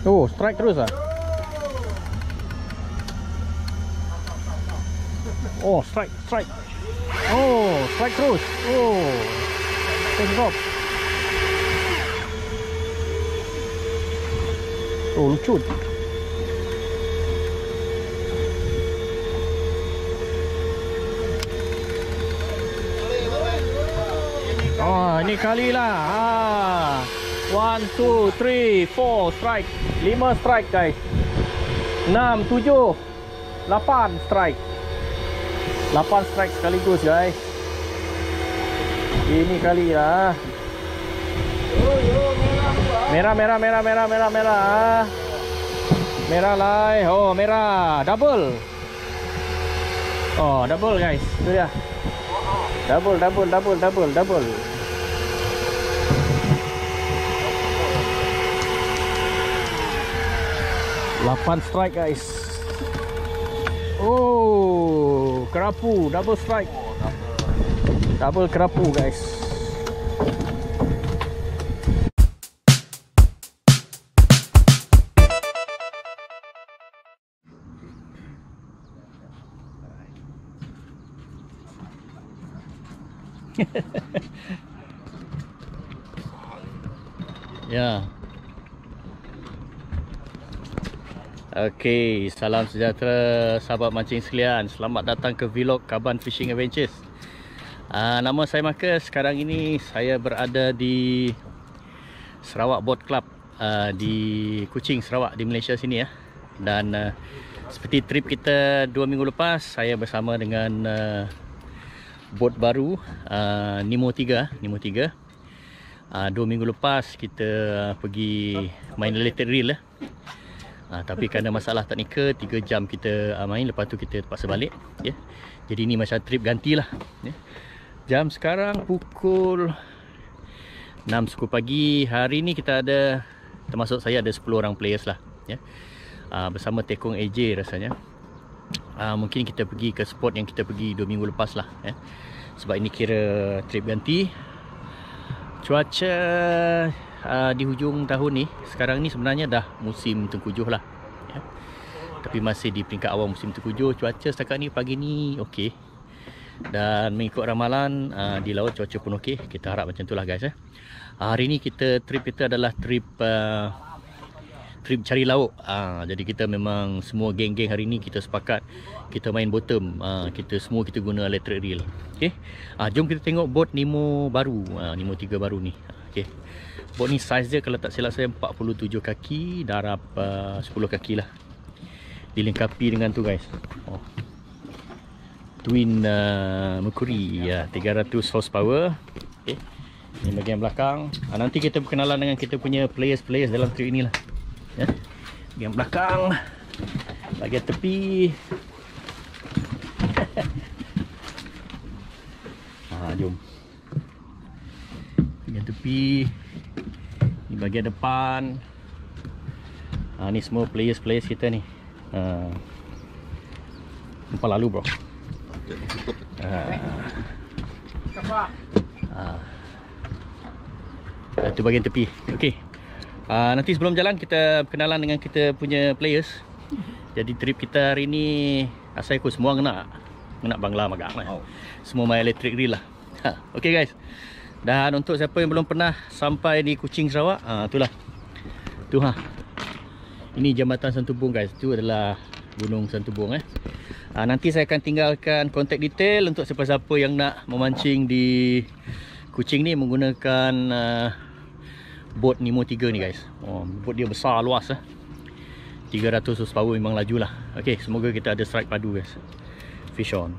Oh, strike terus ah. Oh, strike, strike. Oh, strike terus. Oh. Terus drop. Oh, lucu. Oh, ini kali lah. Ah. One, two, three, four strike. Lima strike guys. Enam, tujuh, lapan strike. Lapan strike sekaligus guys. Ini kali lah. Merah, merah, merah, merah, merah, merah. Merah lah. Oh, merah. Double. Oh, double guys. Itu dia. Double, double, double, double, double. Lapan strike guys. Oh, kerapu, double strike. Double kerapu guys. Ya. Okey, salam sejahtera sahabat mancing sekalian. Selamat datang ke vlog Kaban Fishing Adventures. Uh, nama saya Marcus. Sekarang ini saya berada di Sarawak Boat Club uh, di Kuching, Sarawak di Malaysia sini ya. Dan uh, seperti trip kita dua minggu lepas, saya bersama dengan uh, boat baru uh, Nemo 3, Nemo 3. Uh, dua minggu lepas kita uh, pergi main electric reel lah. Uh, tapi kerana masalah teknikal 3 jam kita uh, main lepas tu kita terpaksa balik ya. Yeah. Jadi ni macam trip gantilah ya. Yeah. Jam sekarang pukul 6 suku pagi. Hari ni kita ada termasuk saya ada 10 orang players lah ya. Yeah. Uh, bersama Tekong AJ rasanya. Uh, mungkin kita pergi ke spot yang kita pergi 2 minggu lepas lah ya. Sebab ini kira trip ganti Cuaca uh, di hujung tahun ni Sekarang ni sebenarnya dah musim tengkujuh lah ya. Tapi masih di peringkat awal musim tengkujuh Cuaca setakat ni pagi ni okey. Dan mengikut ramalan uh, di laut cuaca pun okey. Kita harap macam tu lah guys eh. Hari ni kita trip kita adalah trip uh, Trip cari lauk uh, Jadi kita memang semua geng-geng hari ni kita sepakat Kita main bottom. Uh, Kita semua kita guna electric reel. Okay uh, Jom kita tengok boat Nemo baru. Uh, Nemo 3 baru ni. Okay Boat ni size dia kalau tak silap saya 47 kaki Darab uh, 10 kaki lah. Dilengkapi dengan tu guys. Oh. Twin uh, Mercury. Ya, 300 horsepower. Okay Ini bahagian belakang. Uh, Nanti kita berkenalan dengan kita punya players-players dalam trip ni lah ya. Bahagian belakang. Bahagian tepi. Ha, Jom. Bahagian tepi Bahagian depan ha, Ni semua players-players kita ni ha. Nampak lalu bro ha. Ha. Itu bahagian tepi Okey Uh, nanti sebelum jalan kita kenalan dengan kita punya players. Jadi trip kita hari ni asal aku semua kena kena bangla magang lah. Oh. Semua main electric reel lah. Ha, okay guys. Dan untuk siapa yang belum pernah sampai di Kuching Sarawak, uh, itulah. Tu ha. Ini Jambatan Santubong guys. Itu adalah Gunung Santubong eh. Uh, nanti saya akan tinggalkan kontak detail untuk siapa-siapa yang nak memancing di Kuching ni menggunakan uh, boat Nemo 3 ni guys oh, boat dia besar luas eh. 300 horsepower memang laju lah ok semoga kita ada strike padu guys fish on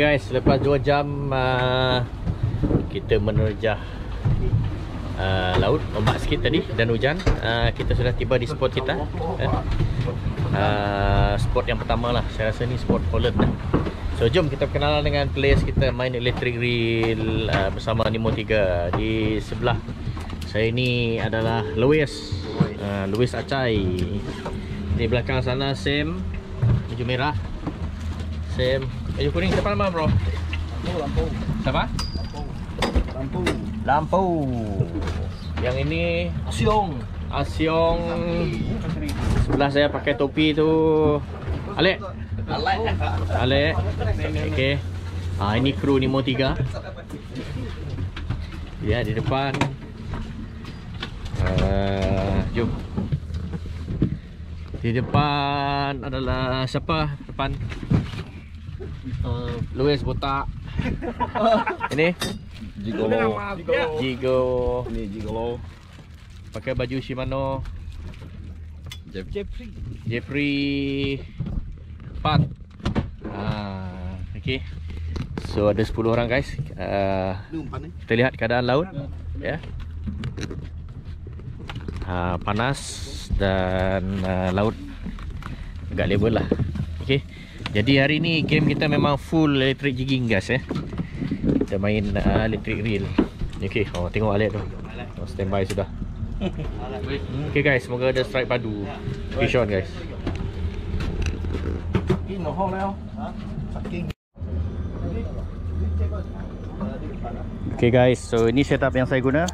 Guys, lepas 2 jam uh, kita menerjah uh, laut, ombak sikit tadi dan hujan. Uh, kita sudah tiba di spot kita. Eh. Uh, spot yang pertama lah. Saya rasa ni spot Holland lah. So jom kita kenalan dengan players kita main electric reel uh, bersama Nemo 3 di sebelah saya ni adalah Louis uh, Louis Acai di belakang sana Sam baju merah Sam baju kuning siapa nama bro? Lampu, lampu. Siapa? Lampu. Lampu yang ini Asyong. Asyong sebelah saya pakai topi tu Alek Alek. Alek Okay ha, Ini kru Nemo 3 Ya di depan uh, Jom Di depan adalah Siapa depan uh, Louis Botak Ini? Gigolo. Jigo. Ini gigolo. Pakai baju Shimano. Jeffrey. Jeffrey Pat ah, Okay. So ada 10 orang guys. Uh. Kita lihat keadaan laut Ya. Uh, Panas Dan uh, laut Agak level lah. Okay Jadi hari ni game kita memang full electric jigging guys eh. Kita main uh, electric reel. Okay oh, tengok Alek tu. Oh, Standby sudah. Okay guys semoga ada strike padu. Fish on guys. Ini. Ha? Saking. Okay guys, so ini setup yang saya guna.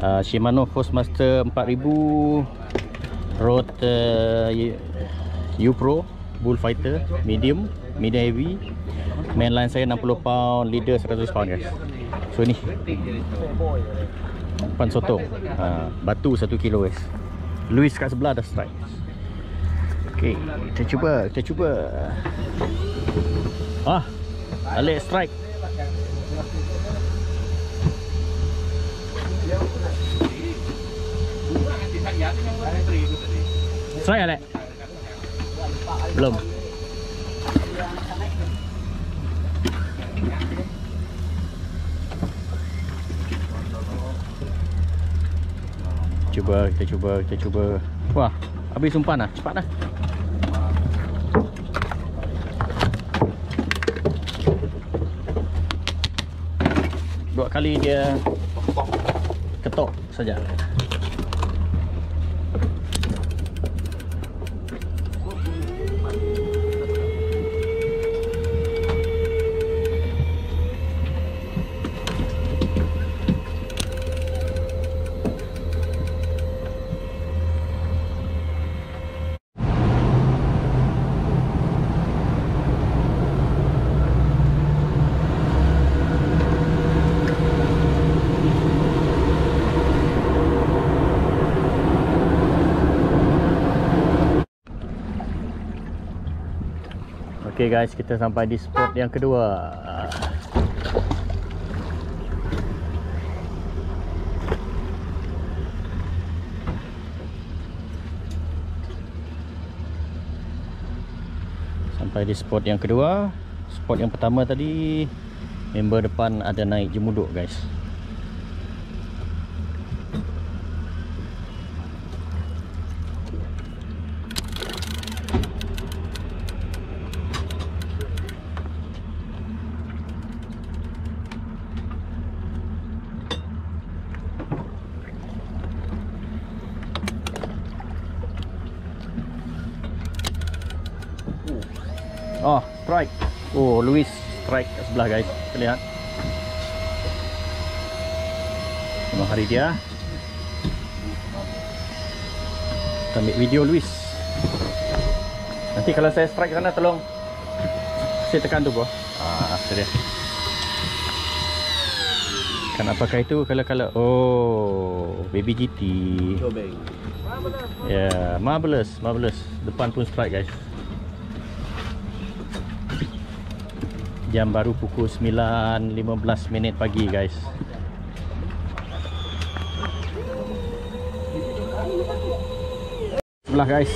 Uh, Shimano Forcemaster 4000 Rode uh, U Pro Bullfighter Medium Medium heavy. Mainline saya 60 pound Leader 100 pound guys. So ni. Umpan sotong uh, Batu 1 kilo guys. Luis kat sebelah dah strike. Okay, kita cuba, kita cuba. Ah, Alex strike. Strike Alek? Belum. Cuba, kita cuba, kita cuba. Wah, habis umpan lah, cepat dah Dua kali dia ketok saja Guys, kita sampai di spot yang kedua. Sampai di spot yang kedua. Spot yang pertama tadi member depan ada naik jemuduk guys. Oh, strike. Oh, Luis strike kat sebelah guys. Kita lihat. Memang hari dia. Kita ambil video Luis. Nanti kalau saya strike sana tolong saya tekan tu bro. Ah, itu dia. Kan apakah itu kalau kalau oh, baby GT. Ya, yeah, marvelous, marvelous. Depan pun strike guys. Jam baru pukul 9.15 minit pagi guys. Sebelah guys.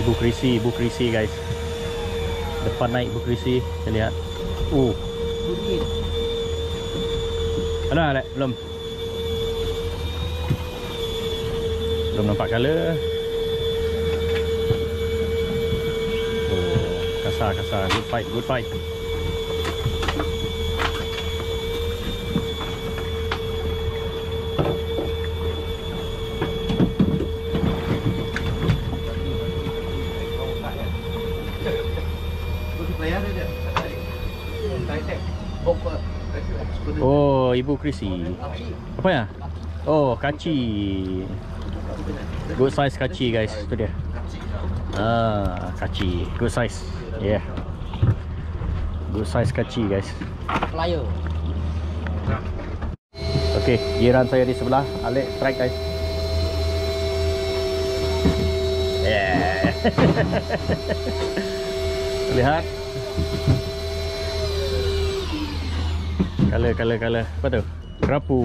Ibu Krisi, Ibu Krisi guys. Depan naik Ibu Krisi, kita lihat. Uh. Ada Alek? Belum. Belum nampak color. Oh, kasar kasar. Good fight, good fight. Oh, Ibu Krisi. Apa ya? Oh, kaci. Good size kaci guys, tu dia. Ah, kaci. Good size. Yeah. Good size kaci guys. Flyer. Okey, jiran saya di sebelah. Alex strike guys. Yeah. Lihat. Color, color, color. Apa tu? Kerapu.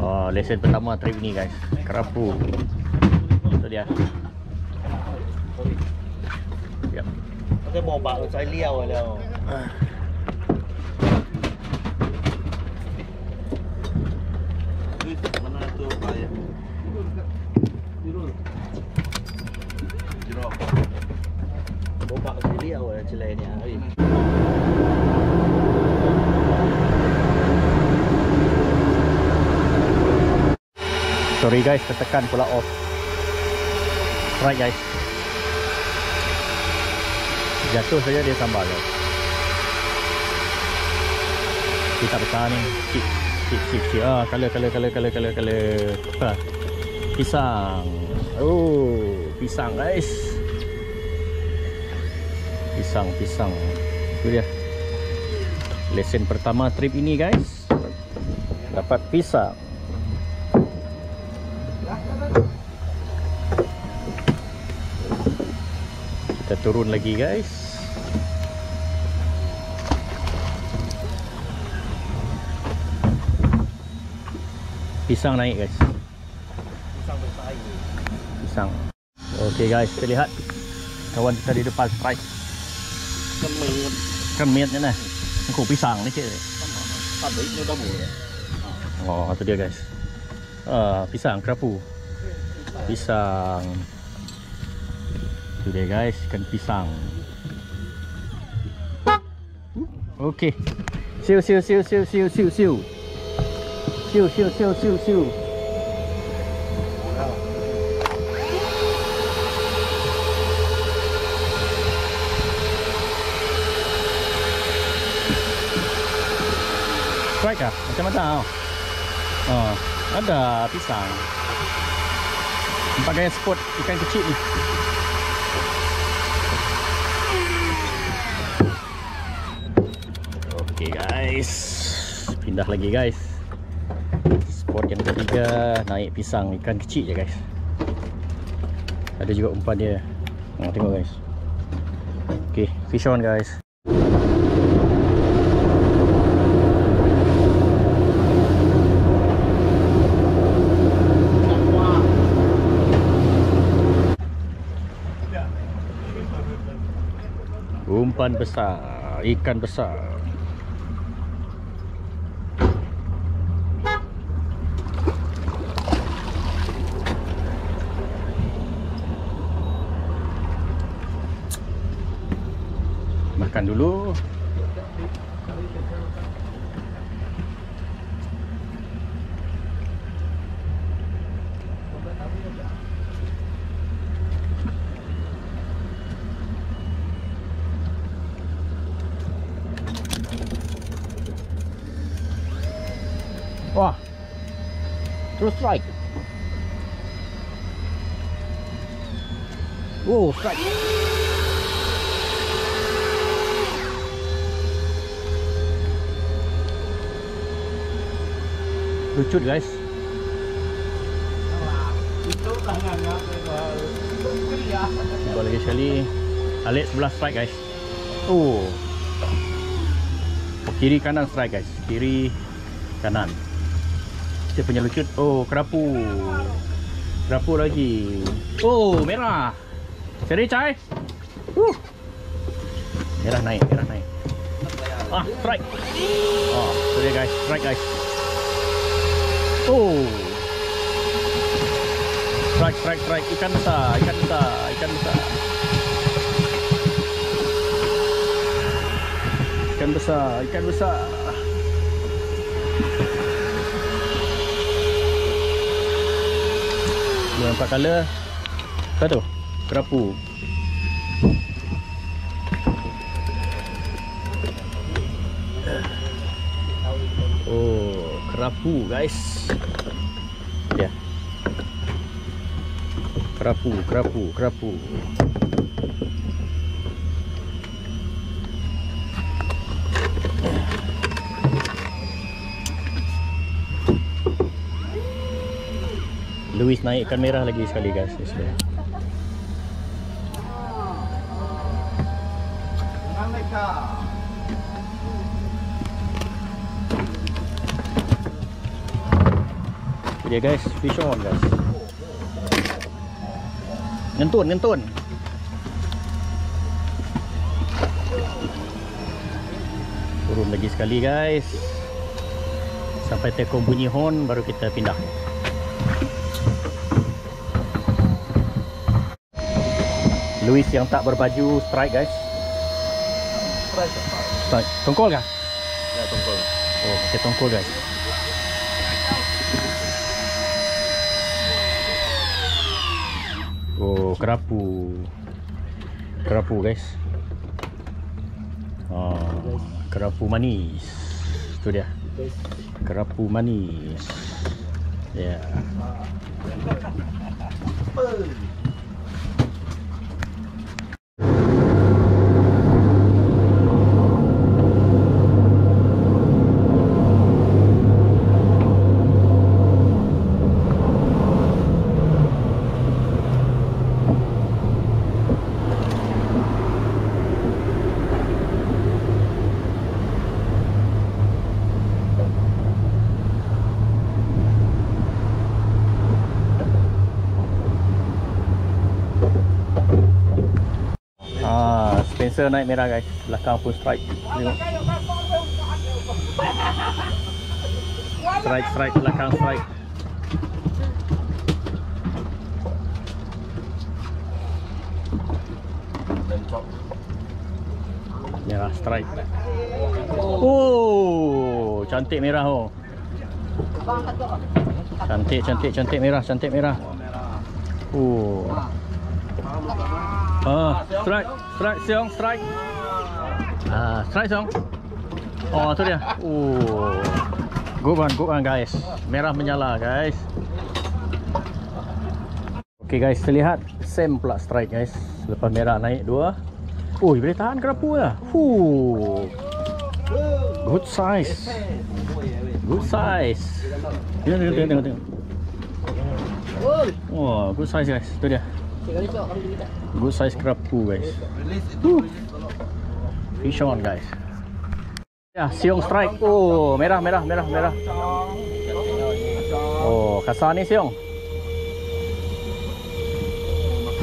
Oh, lesen pertama trip ni guys. Kerapu. Itu dia. Cái bò bạc nó xoay liêu rồi liêu. Mana tu bayar? Bò bạc xoay liêu rồi trên này nè. Sorry guys, tertekan pula off. Right guys. Jatuh saja dia sambal guys. Kita besar ni. Cip, cip, cip, cip. Ah, color, color, color, color, color, color. Ha. Pisang. Oh, pisang guys. Pisang, pisang. Itu dia. Lesen pertama trip ini guys. Dapat pisang. Kita turun lagi guys. Pisang naik guys. Pisang besar ini. Pisang. Ok guys kita lihat. Kawan kita di depan strike. Kemit ni nah. Kau pisang ni cik. Pabrik ni dah boleh. Oh itu dia guys. Ah, Pisang kerapu. Pisang Itu dia guys Ikan pisang Okay Siu siu siu siu siu siu siu Siu siu siu siu siu Strike ah? Macam mana tau? Oh, ada pisang. Gaya spot ikan kecil ni. Okay guys. Pindah lagi guys. Spot yang ketiga naik pisang ikan kecil je guys. Ada juga umpan dia. Oh, tengok guys. Okay, fish on guys. Umpan besar, ikan besar. Dulu. Wah. Terus strike. Oh, strike. Lucut guys. Cuba lagi sekali. Alik sebelah strike guys. Oh. Kiri kanan strike guys. Kiri kanan. dia punya lucut. Oh, kerapu. Kerapu lagi. Oh, merah. Cari cai. Uh. Merah naik, merah naik. Ah, strike. Oh, tu dia guys, strike guys. Oh. Strike, strike, strike. Ikan besar, ikan besar, ikan besar. Ikan besar, ikan besar. Dua empat color. Apa tu? Kerapu. Oh, kerapu guys. Ya. Kerapu, kerapu, kerapu. Louis naik ikan merah lagi sekali guys. Bismillah. Dia guys, fish on guys. Ngentun, ngentun. Turun lagi sekali guys. Sampai tekong bunyi horn baru kita pindah. Louis yang tak berbaju strike guys. Strike. Tongkol kah? Ya, tongkol. Oh, pakai tongkol guys. Oh, kerapu. Kerapu guys. Oh, kerapu manis. Tu dia. Kerapu manis. Ya. Yeah. Spencer naik merah guys. Belakang pun strike. Tengok. Strike, strike, belakang strike. Merah strike. Oh, cantik merah oh. Cantik, cantik, cantik merah, cantik merah. Oh. Ah, strike, strike, siong, strike. Ah, strike siong. Oh, tu dia. Oh. Good one, good one guys. Merah menyala guys. Okay guys, terlihat same pula strike guys. Lepas merah naik dua. Oh, boleh tahan kerapu lah. Fuh. Good size. Good size. Tengok, tengok, tengok, tengok. tengok. Oh, good size guys. Tu dia. Good size kerapu guys. Huh. Fish on guys. Ya, siung strike. Oh, merah, merah, merah, merah. Oh, kasar ni siung.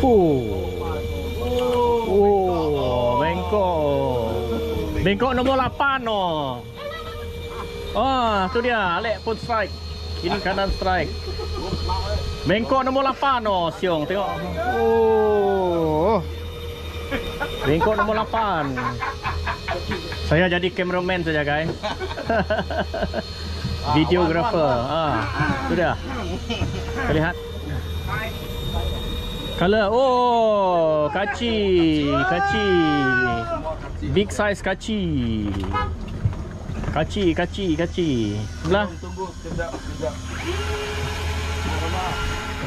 Fuh. Oh, bengkok. Bengkok nombor 8 oh. Oh, tu dia. Alek pun strike. Kiri kanan strike. Bengkok nombor 8 oh, siung. Tengok. Oh. Bengkok nombor 8. Saya jadi cameraman saja guys. Videographer. Ah, tu dia. Terlihat. Color. Oh, kaci. Kaci. Big size kaci. Kaci, kaci, kaci. Sebelah. Tunggu kejap, kejap.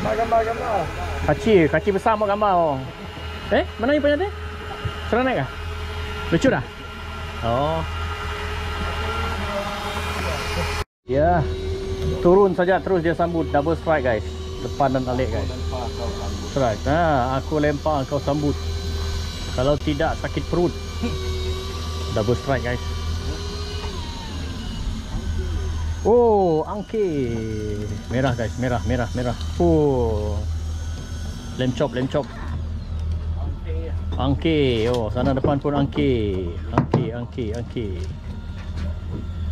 Gambar, gambar. Kaci, kaci besar mau gambar oh. Eh, mana ni punya tu? Serang naik kah? Lucu dah? Oh. Ya. Turun saja terus dia sambut double strike guys. Depan dan alik guys. Strike. Ha, aku lempar kau sambut. Kalau tidak sakit perut. Double strike guys. Oh, angke. Merah guys, merah, merah, merah. Oh. Lem chop, lem chop. Angke. Oh, sana depan pun angke. Angke, angke, angke.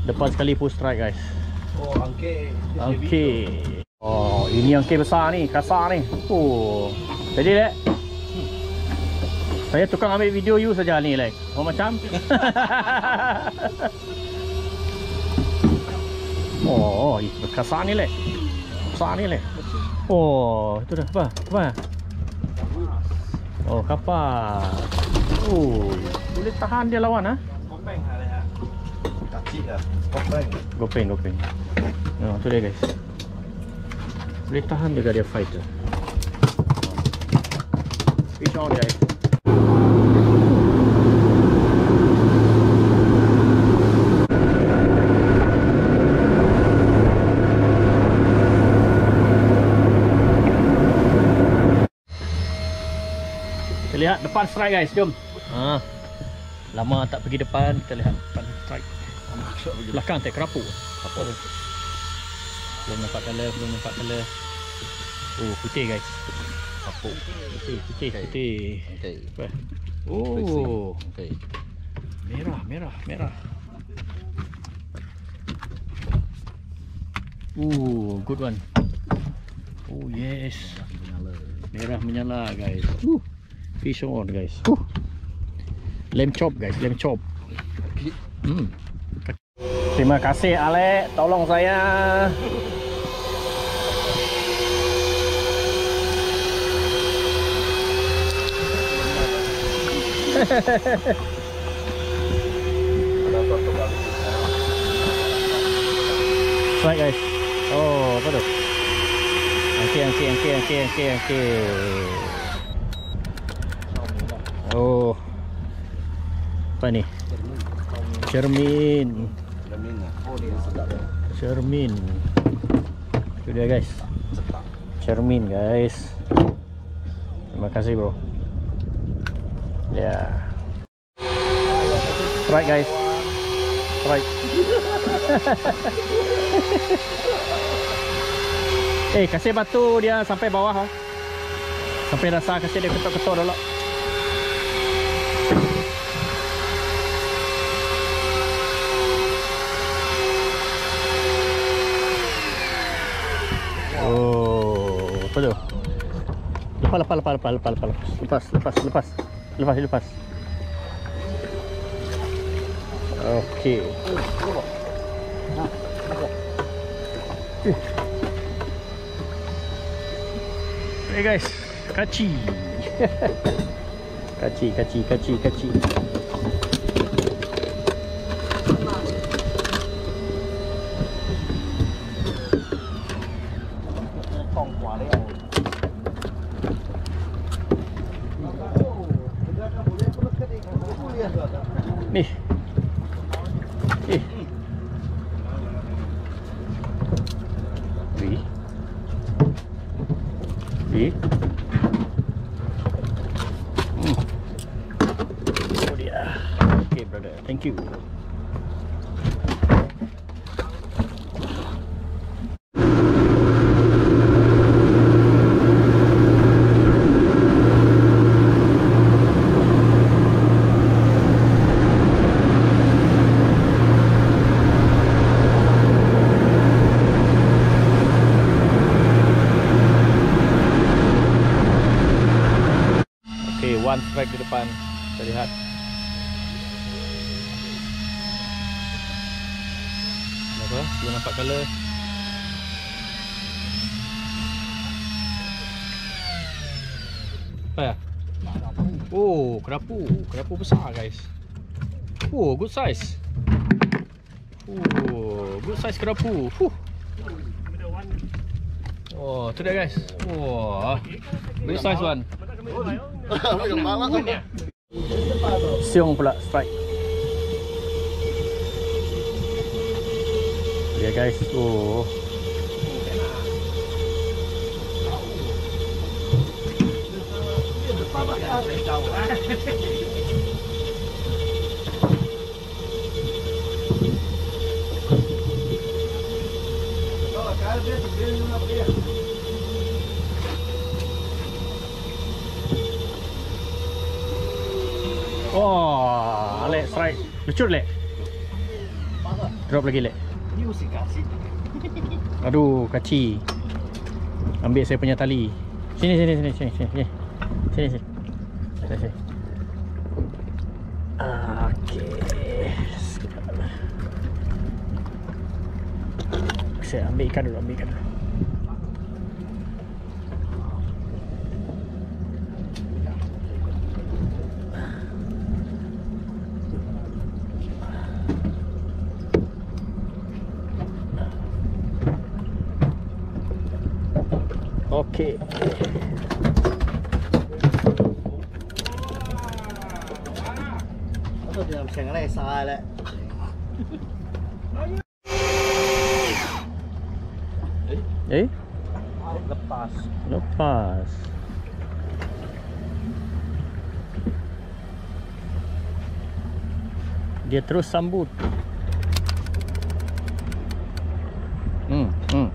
Depan sekali pun strike guys. Oh, angke. Angke. Oh, ini angke besar ni, kasar ni. Oh. Jadi lek. Saya tukang ambil video you saja ni lek. Oh macam. oh, itu kasar ni lek. Besar ni lek. Oh, itu dah apa? Apa? Oh, kapal. Oh, boleh tahan dia lawan ah. Kopeng ada ya. Kacik lah. Kopeng. Gopeng, gopeng. Oh, tu dia guys. Boleh tahan juga dia fight tu. Fish on guys. Lihat depan strike guys, jom. Ha. Lama tak pergi depan, kita lihat depan strike. Belakang tak kerapu. Apa tu? Belum nampak colour, belum nampak colour. Oh, putih guys. Apa? Putih, putih, putih. Okay. Oh, Okay. merah, merah, merah. Oh, good one. Oh, yes. Merah menyala guys. Uh, fish on guys. Uh. Lamb chop guys, lamb chop. Hmm. Terima kasih Alek, tolong saya. Strike guys. Oh, apa tu? Angke, angke, angke, angke, angke, angke. Oh. Apa ni? Cermin. Cermin ya. Cermin. Itu dia guys. Cermin guys. Terima kasih bro. Ya. Yeah. Strike guys. Strike. eh, kasih batu dia sampai bawah ha. Sampai rasa kasih dia ketuk-ketuk dulu. Oh, apa tu? Lepas, lepas, lepas, lepas, lepas, lepas, lepas, lepas, lepas, lepas, lepas. Okey. Hey guys, kaci. kaci, kaci, kaci, kaci. Oh dia. Okay brother, thank you. Kerapu. Kerapu besar guys. Oh, good size. Oh, good size kerapu. Huh. Oh, tu dia guys. Wah. Good size one. Siung pula strike. Ya guys. Oh. Wah, Alek strike. Lucut Lek. Drop lagi kasih. Aduh, kaci. Ambil saya punya tali. Sini sini sini sini sini. Sini sini. Sini sini. sini. Okey. Saya ambil ikan dulu, ambil ikan dulu. Okey. Apa dia macam lain salah. Eh, Lepas. lepas. Dia terus sambut. Hmm, hmm.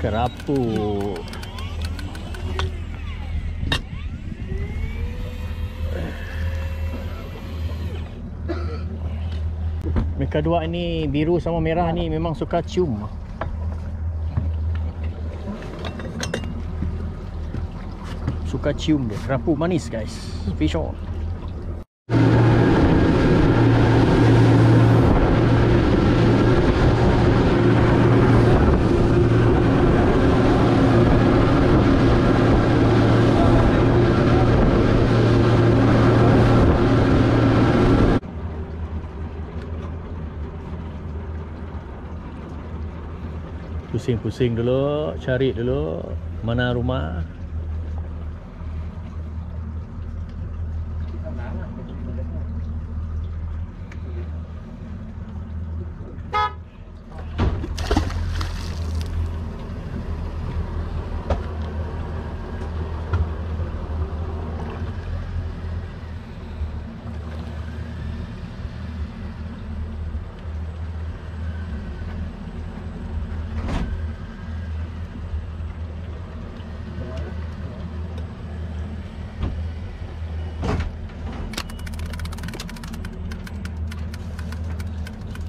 Kerapu. Mereka dua ni biru sama merah ni memang suka cium. Suka cium dia. Kerapu manis guys. Fish on. Pusing-pusing dulu, cari dulu mana rumah.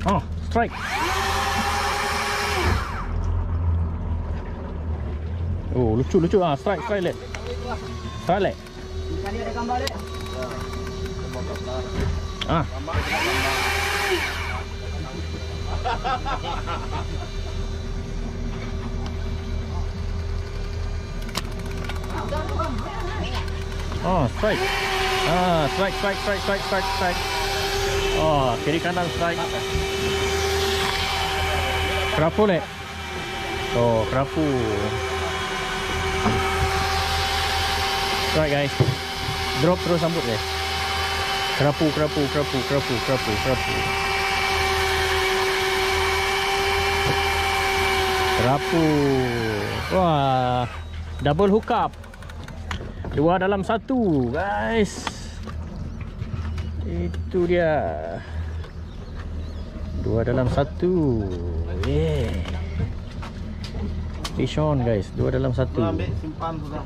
Oh, strike. Oh, lucu lucu ah, strike strike lek. Strike lek. Ikan ni ada gambar dia. Ah. Oh, strike. Ah, strike strike strike strike strike strike. Oh, kiri kanan strike. Kerapu lek. Oh, kerapu. Strike guys. Drop terus sambut guys. Kerapu, kerapu, kerapu, kerapu, kerapu, kerapu. Kerapu. Wah, double hook up. Dua dalam satu, guys. Itu dia. Dua dalam satu. Yeah. Fish on guys, dua dalam satu. Tu ambil simpan tu dah.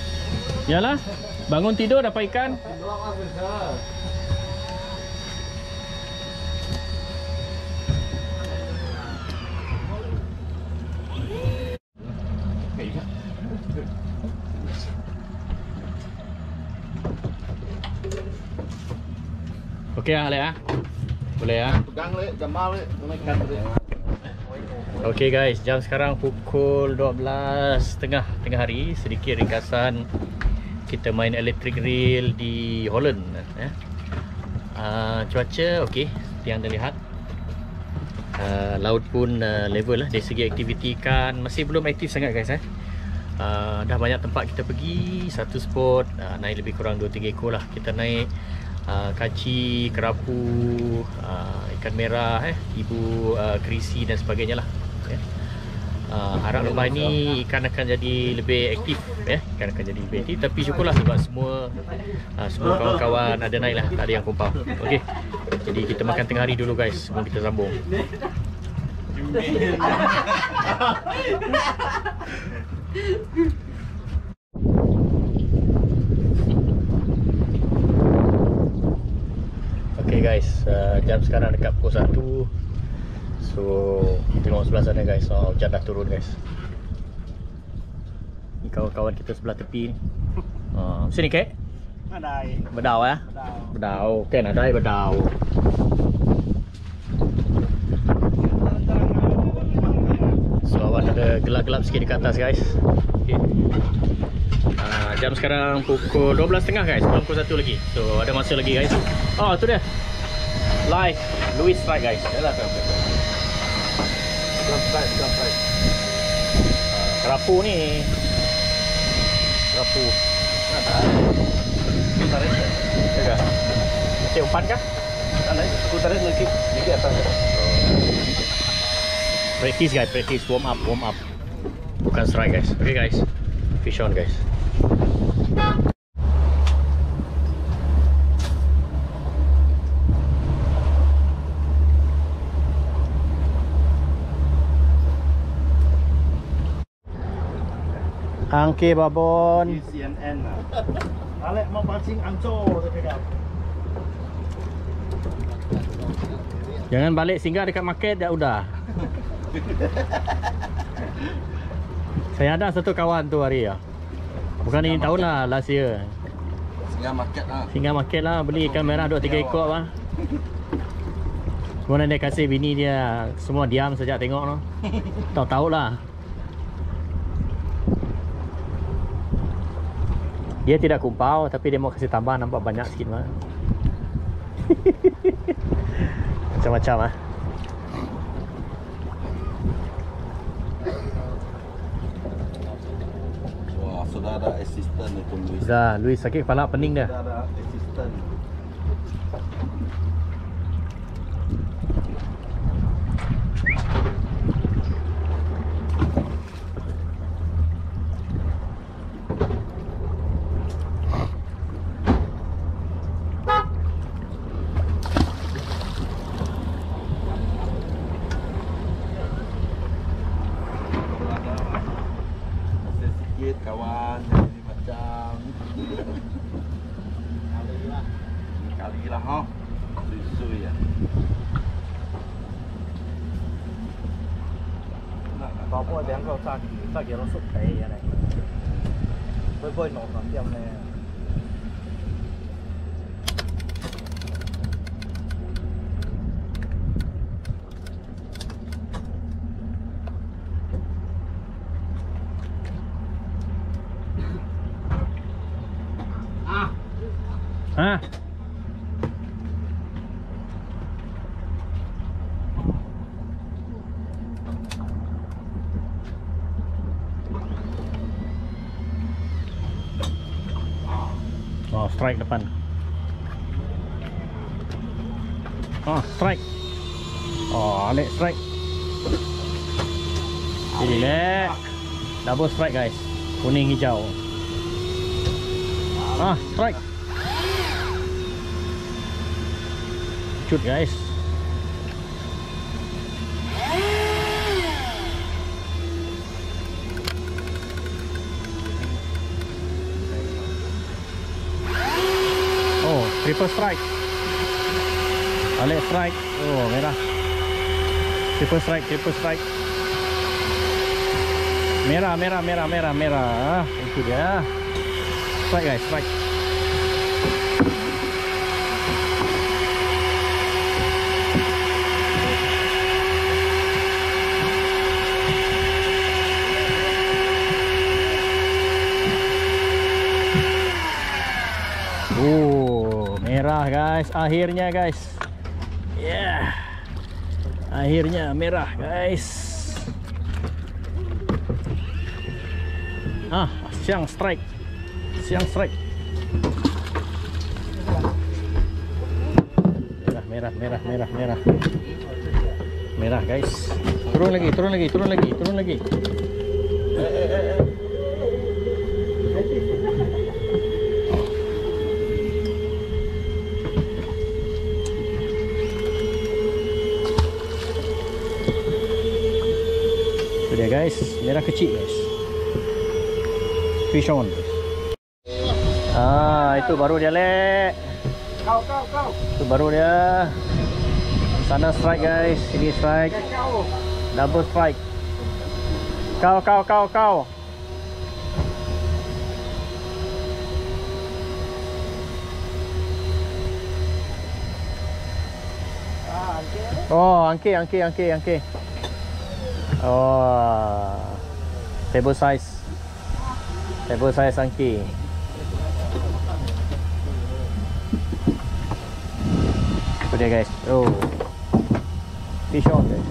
Yalah Bangun tidur dapat ikan Okey ah, Alek ah. Boleh ah. Pegang lek, jamal lek, lek. Okey guys, jam sekarang pukul 12.30 tengah hari. Sedikit ringkasan kita main electric rail di Holland eh. Uh, cuaca okey, seperti yang anda lihat. Uh, laut pun uh, level lah dari segi aktiviti ikan masih belum aktif sangat guys eh. Uh, dah banyak tempat kita pergi satu spot uh, naik lebih kurang 2-3 ekor lah kita naik uh, kaci, kerapu, uh, ikan merah, eh, ibu uh, kerisi dan sebagainya lah. Uh, harap lepas ni ikan akan jadi lebih aktif ya. Ikan akan jadi lebih aktif tapi syukurlah sebab semua uh, semua kawan-kawan ada naik lah, tak ada yang kumpau. Okey. Jadi kita makan tengah hari dulu guys sebelum kita sambung. Okay guys, uh, jam sekarang dekat pukul 1 So, tengok sebelah sana guys. Oh, Hujan dah turun guys. Ni kawan-kawan kita sebelah tepi ni. Uh, Sini kek? Adai. Bedau ya? Bedau. Bedau, kan ada bedau So awan ada gelap-gelap sikit dekat atas guys. Okay. uh, Jam sekarang pukul 12.30 guys. Belum pukul 1 lagi. So ada masa lagi guys. Oh tu dia. Live. Louis Strike guys. Yalah, right, jump right. Kerapu ni Kerapu Tarik. Ya kah? Cik umpan kah? Tarik. Aku tarik lagi. Lagi atas. Practice guys, practice warm up, warm up. Bukan strike guys. Okay guys. Fish on guys. Angke babon. CNN lah. Alek mau pancing saya cakap. Jangan balik singgah dekat market dah udah. Saya ada satu kawan tu hari ya. Bukan ini tahun lah last year. Singgah market lah. Singgah market lah beli ikan merah 2 3 ekor lah. Kemudian dia kasih bini dia semua diam sejak tengok tu. Tahu-tahu lah. Dia tidak kumpau tapi dia mau kasih tambah nampak banyak sikit mah. Macam-macam ah. Wah, sudah ada assistant itu Luis. Dah, Luis sakit kepala pening dia. Sudah ada assistant. Strike depan. Oh, strike. Oh, Alek strike. Ini Lek. Double strike guys. Kuning hijau. Ah, strike. Cut guys. Triple strike. Alek strike. Oh, merah. Triple strike, triple strike. Merah, merah, merah, merah, merah. Ah, itu dia. Strike guys, strike. Merah guys. Akhirnya guys. Yeah. Akhirnya merah guys. Ah, siang strike. Siang strike. Merah, merah, merah, merah, merah. Merah guys. Turun lagi, turun lagi, turun lagi, turun lagi. Itu dia guys, merah kecil guys. Fish on. Ah, itu baru dia lek. Kau, kau, kau. Itu baru dia. Sana strike guys, sini strike. Double strike. Kau, kau, kau, kau. Ah. Oh, angke, angke, angke, angke. Oh, table size. Table size. Itu dia guys. Oh, fish on guys.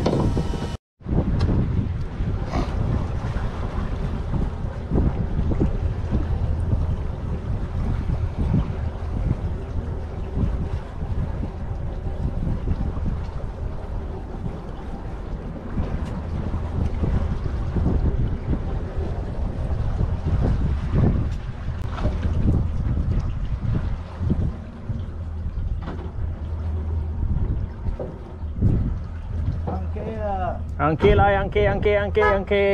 Okey lah. Angke angke, angke, angke.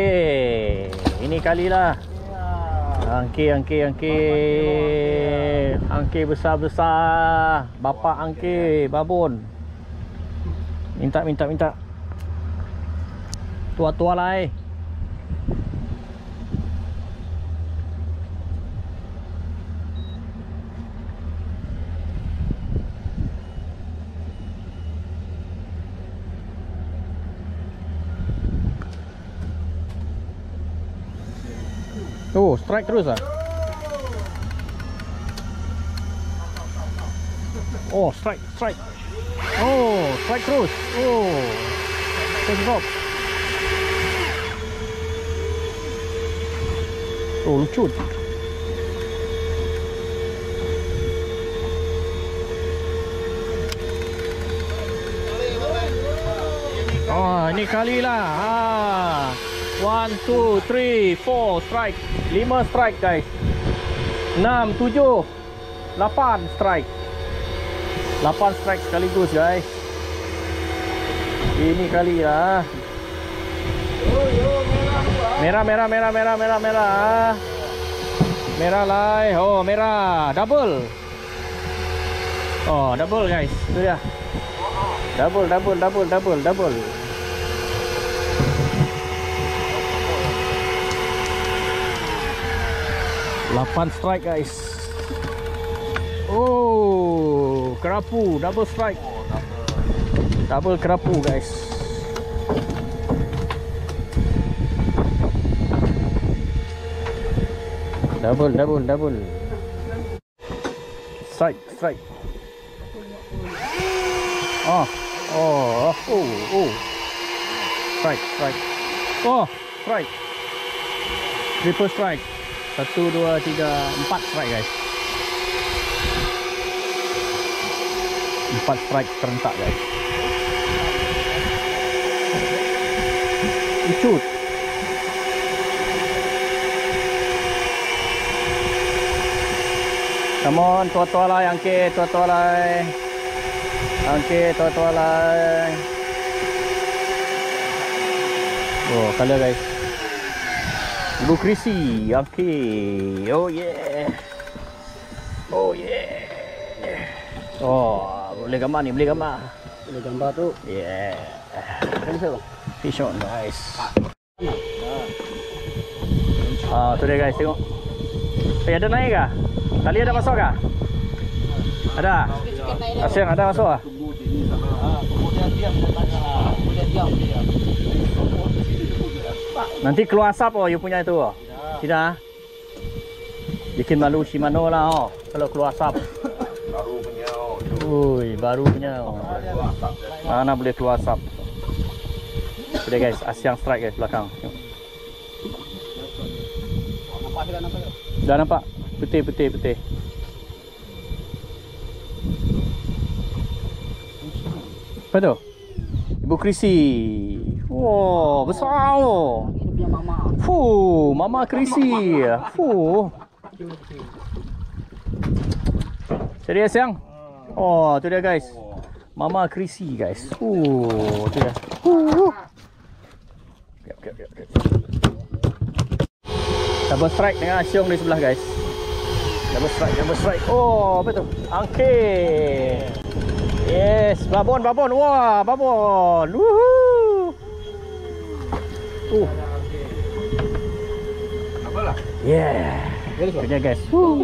Ini kali lah. Ya. Angke, angke, angke. Angke besar-besar. Bapak angke, babon. Minta, minta, minta. Tua-tua lah eh. Oh, strike terus ah. Oh, strike, strike. Oh, strike terus. Oh. Terus drop. Oh, lucut. Oh, ini kali lah. Ha. One, two, three, four strike. Lima strike guys. Enam, tujuh, lapan strike. Lapan strike sekaligus guys. Ini kali lah. Merah, merah, merah, merah, merah, merah. Merah lah. Oh, merah. Double. Oh, double guys. Itu dia. Double, double, double, double, double. Lapan strike guys. Oh, kerapu, double strike. Double kerapu guys. Double, double, double. Strike, strike. Oh, oh, oh, oh. Strike, strike. Oh, strike. Triple strike. Satu, dua, tiga, empat strike guys. Empat strike serentak guys. Icut. Come on, tua-tua lah yang ke, tua-tua lah. Yang ke, tua-tua lah. Oh, color guys. Krisi, okey. Oh yeah. Oh yeah. Oh, boleh gambar ni, boleh gambar. Boleh gambar tu. Yeah. Kan tu. Fish on guys. Ah, tu dia guys, tengok. Eh, ada naik kah? Tali ada masuk kah? Ada? Asyik ada masuk ah? Ah, kemudian diam dia. Kemudian diam dia. Nanti keluar asap oh, you punya itu oh. Tidak. ah? Bikin malu Shimano lah oh. Kalau keluar asap. Baru punya. Ui, baru punya. Oh. Mana boleh keluar asap. Dia guys, Asyang strike guys belakang. Nampak nampak? Dah nampak? Putih, putih, putih. Apa tu? Ibu Krisi. Wow, besar oh. Fuh, Mama Krisi. Fuh. Serius yang? Oh, tu dia guys. Mama Krisi guys. Fuh, tu dia. Fuh. Kejap, kejap, kejap. Double strike dengan Asyong di sebelah guys. Double strike, double strike. Oh, apa tu? Angke. Yes, babon, babon. Wah, babon. Woohoo. Uh. Apa lah? Yeah. Dia guys. Woo.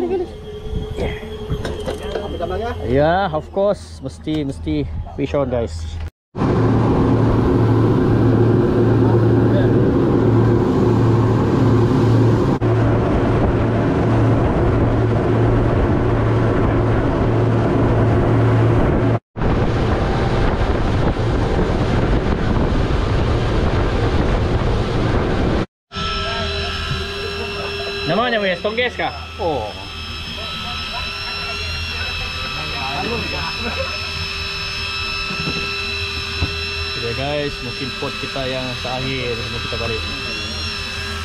Yeah. Ya. Ya, of course. Mesti, mesti fish on guys. Weh, Stongges kah? Oh. Sudah guys, mungkin pot kita yang terakhir sebelum kita balik.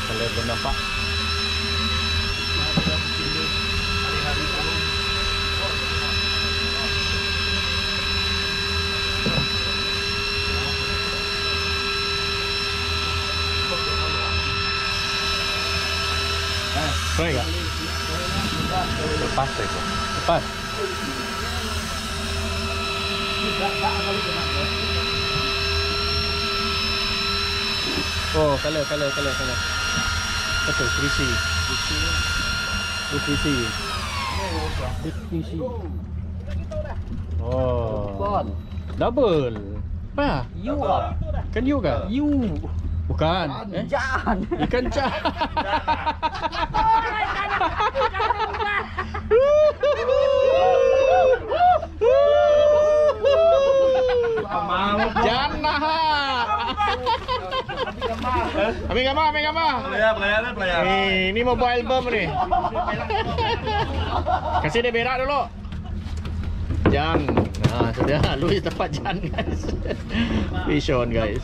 Kalau belum nampak. Tak? Lepas tu. Lepas. Oh, color, color, color, color. Betul, krisi. Itu krisi. Itu krisi. Oh. Double. Apa? You ah. Kan you kan? You. Bukan. Eh? Jangan. Ikan cah. Jangan. Ambil gambar, ambil gambar. Pelayar, pelayar, pelayar. Eh, ini mau buat album ni. Kasih dia berak dulu. Jan. Nah, sudah. Lu di tempat Jan guys. Fish on guys.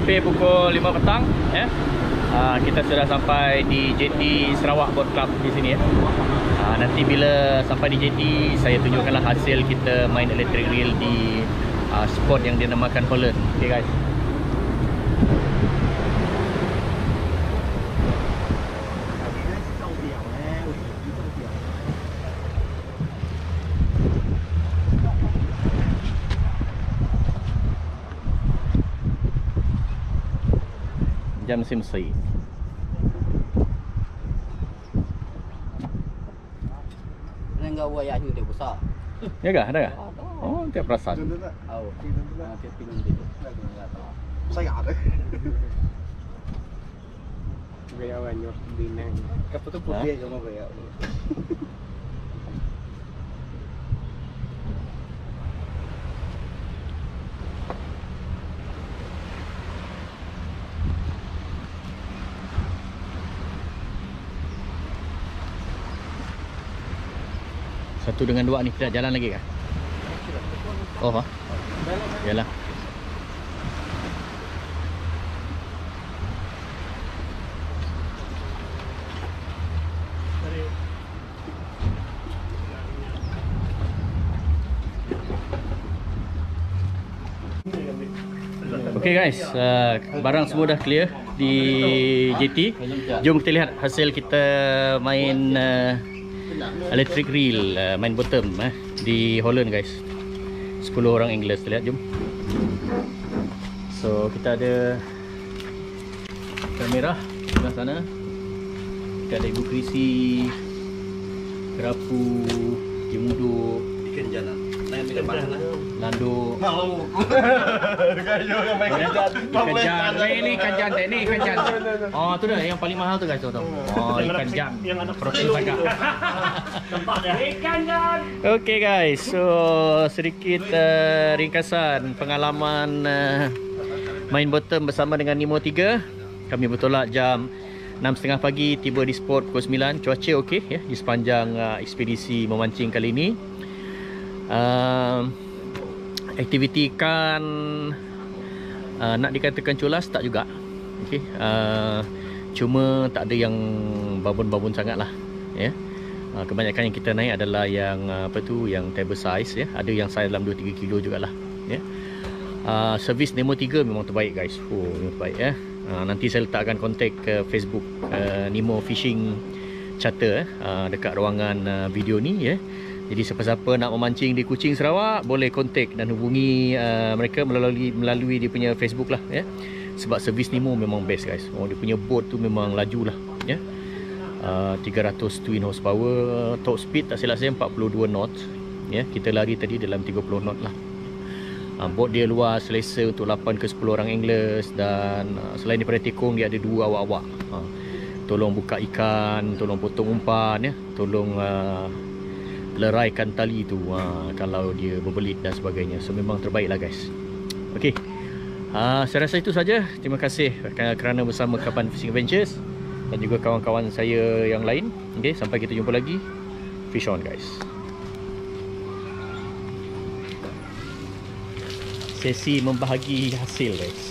Hampir pukul 5 petang ya. Uh, kita sudah sampai di JT Sarawak Boat Club di sini ya. Uh, nanti bila sampai di JT saya tunjukkanlah hasil kita main electric reel di uh, spot yang dinamakan Holland. Okay guys. Jam Simsi. Enggak buat ya dia besar. Ya kah? Ada kah? Oh, tiap perasan. Tahu. Ah, dia pinang gitu. Saya ada. Bayawan nyo dinang. Kapag tu putih je mau bayar. Satu dengan dua ni kita jalan lagi kan? Oh ha? Yalah. Okay guys, uh, barang semua dah clear di JT. Jom kita lihat hasil kita main uh, electric reel, uh, main bottom eh, di Holland guys. 10 orang Inggeris lihat jom. So kita ada kamera sebelah sana. Kita ada ibu krisi, kerapu, jemuduk, Ikan jalan. Mana? landuk. Mau. Kayu yang main Ikan jan. Eh, ini ikan jan dek. Ni ikan jan. Oh, tu dah yang paling mahal tu guys, tu. Oh, ikan jan. Protein sangat. Ikan kan. Okay guys, so sedikit uh, ringkasan pengalaman uh, main bottom bersama dengan Nemo 3. Kami bertolak jam 6.30 pagi, tiba di sport pukul 9. Cuaca okey ya di sepanjang uh, ekspedisi memancing kali ini. Uh, aktiviti ikan uh, nak dikatakan culas tak juga. Okey. Uh, cuma tak ada yang babon-babon sangatlah ya. Uh, kebanyakan yang kita naik adalah yang uh, apa tu yang table size ya. Ada yang size dalam 2 3 kilo jugalah ya. Uh, servis Nemo 3 memang terbaik guys. Oh, memang terbaik ya. Uh, nanti saya letakkan kontak ke Facebook uh, Nemo Fishing Charter uh, dekat ruangan uh, video ni ya. Jadi siapa-siapa nak memancing di Kuching Sarawak boleh kontak dan hubungi uh, mereka melalui melalui dia punya Facebook lah ya. Sebab servis Nemo memang best guys. Oh dia punya boat tu memang laju lah ya. Uh, 300 twin horsepower, top speed tak silap saya 42 knot. Ya, kita lari tadi dalam 30 knot lah. Uh, boat dia luas, selesa untuk 8 ke 10 orang Ingles dan uh, selain daripada tekong dia ada dua awak-awak. Uh, tolong buka ikan, tolong potong umpan ya, tolong uh, leraikan tali tu ha, kalau dia berbelit dan sebagainya so memang terbaik lah guys ok ha, saya rasa itu saja terima kasih kerana bersama Kapan Fishing Adventures dan juga kawan-kawan saya yang lain. Ok sampai kita jumpa lagi. Fish on guys. Sesi membahagi hasil guys